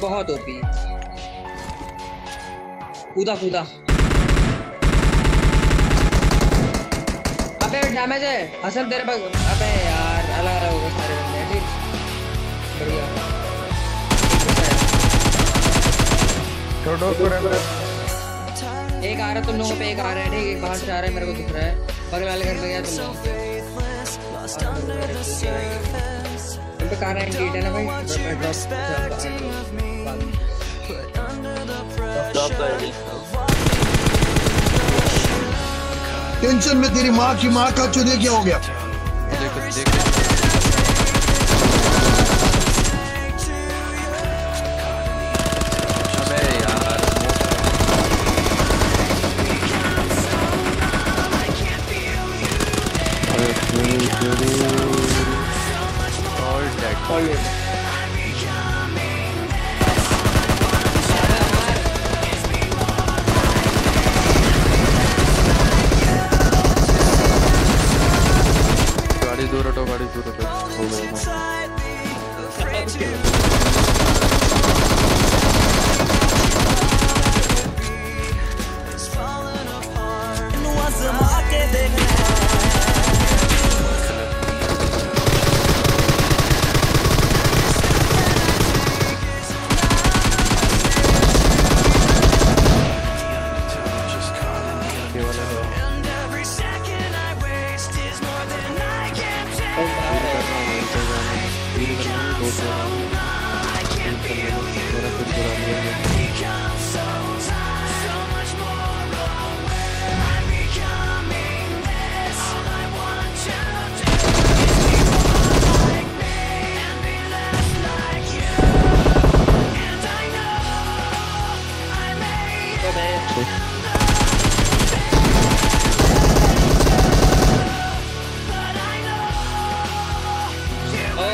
बहुत ओपी कूदा कूदा। अबे डैमेज है। हसन तेरे पास अबे यार अलग अलग हो गए सारे बंदे ठीक। बढ़िया। एक आ रहा है तुम लोगों पे एक आ रहा है ठीक। एक बाहर से आ रहा है मेरे को दिख रहा है। बगल वाले घर पे गया तुम लोग तुम पे कार एंड गेट है ना भाई टेंशन में तेरी माँ की माँ का चुने क्या हो गया? देखो देखो। ऑल डेड गाड़ी दूर हटो गाड़ी दूर हटो हो गया ओ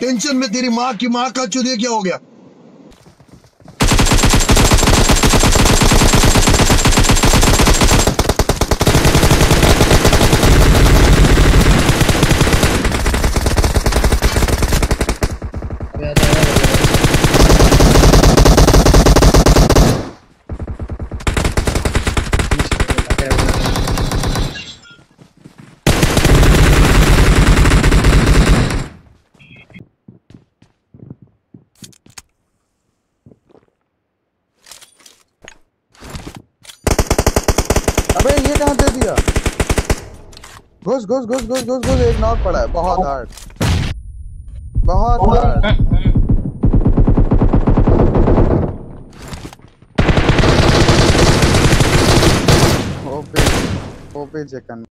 tension में तेरी माँ की माँ का चुदे क्या हो गया? अबे ये कहाँ दे दिया? घुस घुस घुस घुस घुस घुस एक नॉक पड़ा है। बहुत हार्ड बहुत हार्ड ओपी ओपी चिकन